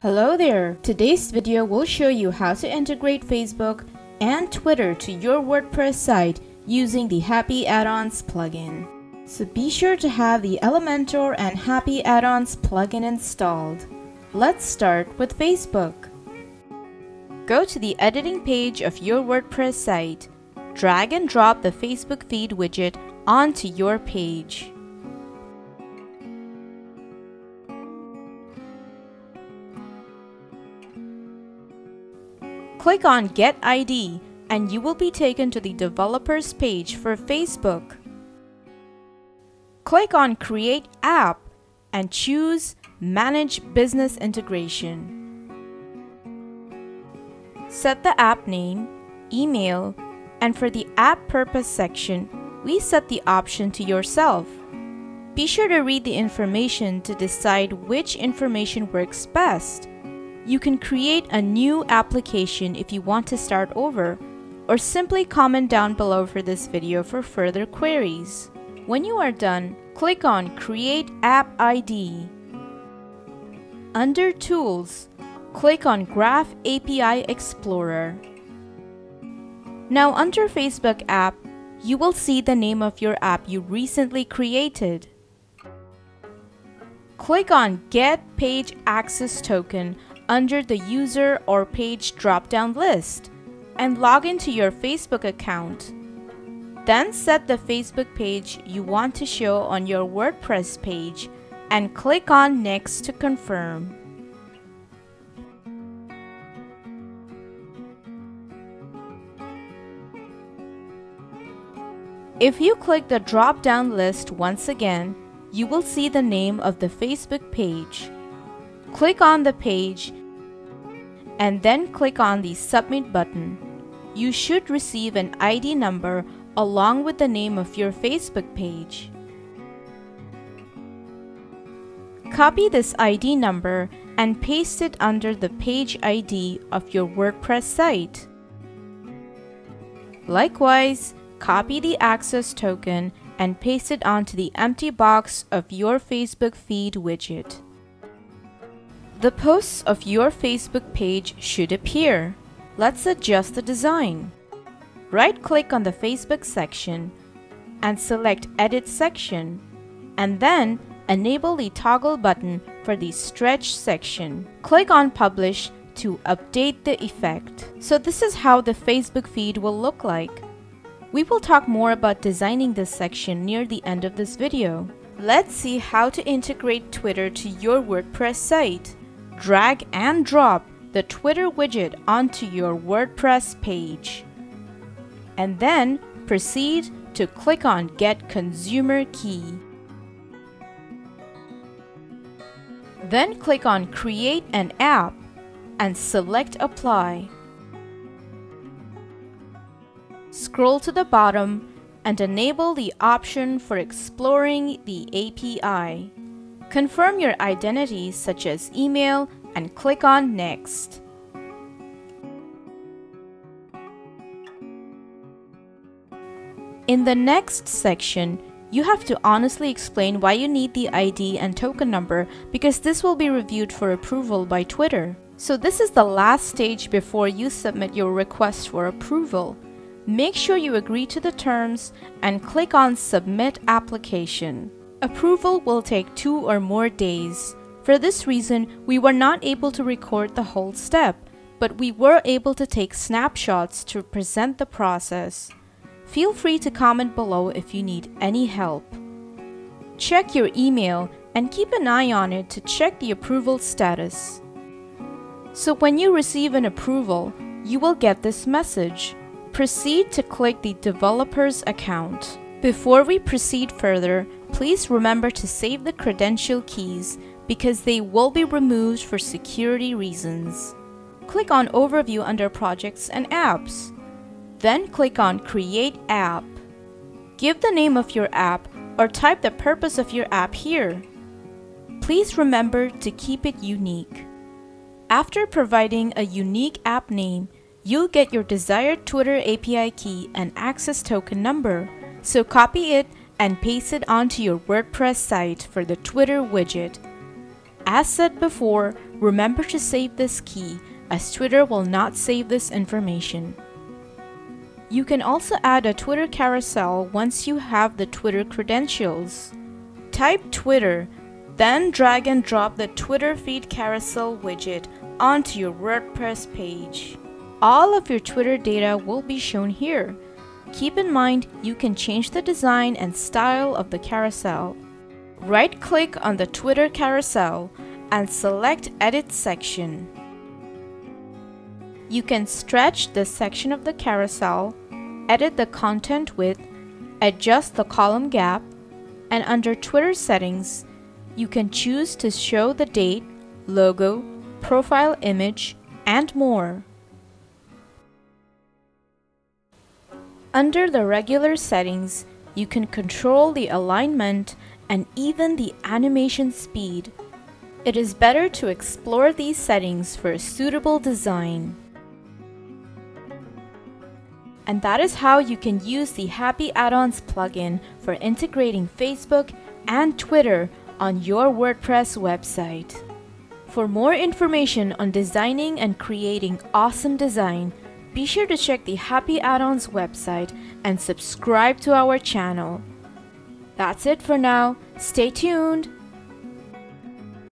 Hello there! Today's video will show you how to integrate Facebook and Twitter to your WordPress site using the Happy Add-ons plugin. So be sure to have the Elementor and Happy Add-ons plugin installed. Let's start with Facebook. Go to the editing page of your WordPress site. Drag and drop the Facebook feed widget onto your page. Click on Get ID and you will be taken to the developers page for Facebook. Click on Create App and choose Manage Business Integration. Set the app name, email, and for the App Purpose section, we set the option to yourself. Be sure to read the information to decide which information works best. You can create a new application if you want to start over, or simply comment down below for this video for further queries. When you are done, click on Create App ID. Under Tools, click on Graph API Explorer. Now under Facebook app, you will see the name of your app you recently created. Click on Get Page Access Token under the user or page drop-down list and log into your Facebook account. Then set the Facebook page you want to show on your WordPress page and click on Next to confirm. If you click the drop-down list once again, you will see the name of the Facebook page. Click on the page and then click on the Submit button. You should receive an ID number along with the name of your Facebook page. Copy this ID number and paste it under the page ID of your WordPress site. Likewise, copy the access token and paste it onto the empty box of your Facebook feed widget. The posts of your Facebook page should appear. Let's adjust the design. Right-click on the Facebook section and select Edit section, and then enable the toggle button for the Stretch section. Click on Publish to update the effect. So this is how the Facebook feed will look like. We will talk more about designing this section near the end of this video. Let's see how to integrate Twitter to your WordPress site drag and drop the Twitter widget onto your WordPress page. And then proceed to click on Get Consumer Key. Then click on Create an App and select Apply. Scroll to the bottom and enable the option for exploring the API. Confirm your identity such as email and click on Next. In the next section, you have to honestly explain why you need the ID and token number because this will be reviewed for approval by Twitter. So this is the last stage before you submit your request for approval. Make sure you agree to the terms and click on Submit Application. Approval will take two or more days. For this reason, we were not able to record the whole step, but we were able to take snapshots to present the process. Feel free to comment below if you need any help. Check your email and keep an eye on it to check the approval status. So when you receive an approval, you will get this message. Proceed to click the developer's account. Before we proceed further, please remember to save the credential keys because they will be removed for security reasons. Click on Overview under Projects and Apps. Then click on Create App. Give the name of your app or type the purpose of your app here. Please remember to keep it unique. After providing a unique app name, you'll get your desired Twitter API key and access token number. So copy it and paste it onto your WordPress site for the Twitter widget. As said before, remember to save this key as Twitter will not save this information. You can also add a Twitter carousel once you have the Twitter credentials. Type Twitter, then drag and drop the Twitter feed carousel widget onto your WordPress page. All of your Twitter data will be shown here. Keep in mind you can change the design and style of the carousel. Right click on the Twitter carousel and select Edit section. You can stretch this section of the carousel, edit the content width, adjust the column gap, and under Twitter settings, you can choose to show the date, logo, profile image, and more. Under the regular settings, you can control the alignment and even the animation speed. It is better to explore these settings for a suitable design. And that is how you can use the Happy Add-ons plugin for integrating Facebook and Twitter on your WordPress website. For more information on designing and creating awesome design, be sure to check the Happy Add-ons website and subscribe to our channel. That's it for now. Stay tuned.